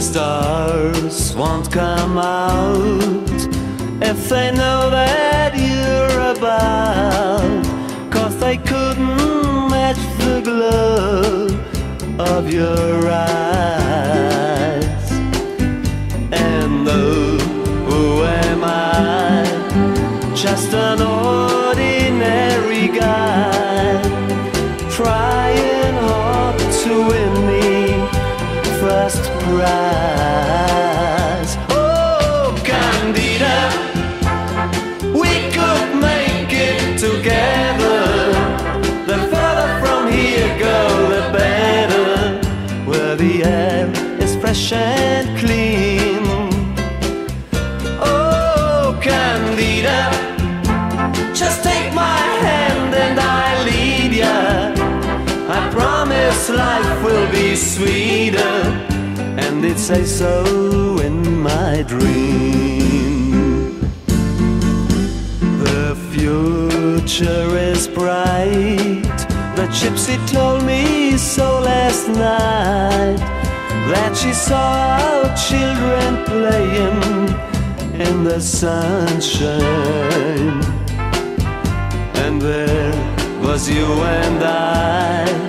stars won't come out if they know that you're about. Cause they couldn't match the glow of your eyes. And though, who am I? Just an ordinary guy trying first prize. Oh, Candida, we could make it together. The further from here go, the better. Where the air is fresh and clean. Oh, Candida, just take my hand and I lead ya. I promise life will be sweeter, and it says so in my dream. The future is bright. The gypsy told me so last night that she saw our children playing in the sunshine. And there was you and I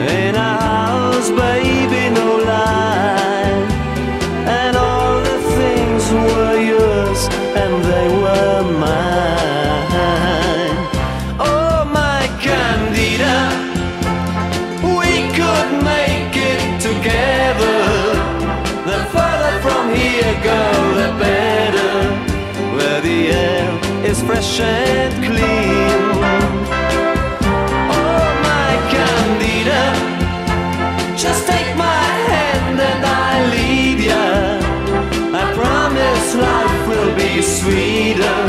in a house, baby, and clean. Oh, my Candida, just take my hand and I lead ya. I promise life will be sweeter,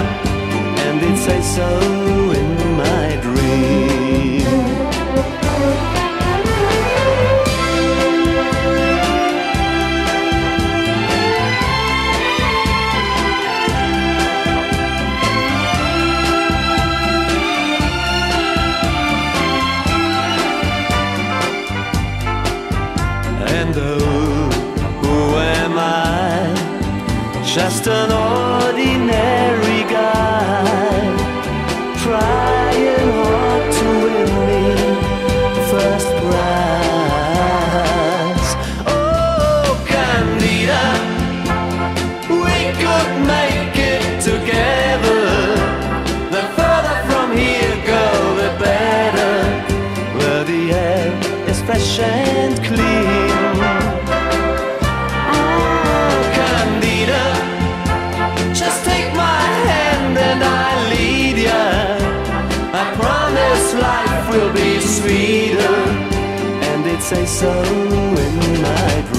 and it says so in my dream. Who am I? Just an ordinary says so in my dream.